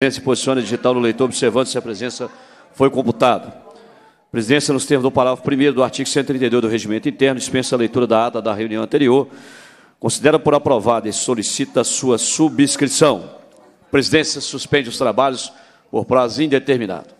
presidência posiciona digital no leitor, observando se a presença foi computada. Presidência, nos termos do parágrafo 1 do artigo 132 do Regimento Interno, dispensa a leitura da ata da reunião anterior, considera por aprovada e solicita sua subscrição. Presidência suspende os trabalhos por prazo indeterminado.